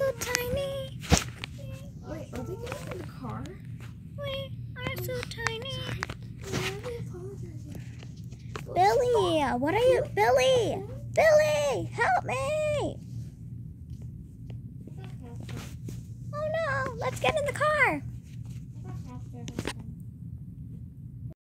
so tiny. Wait, are they getting in the car? We are so tiny. Billy, what are you? Billy! Billy, help me! Oh no, let's get in the car.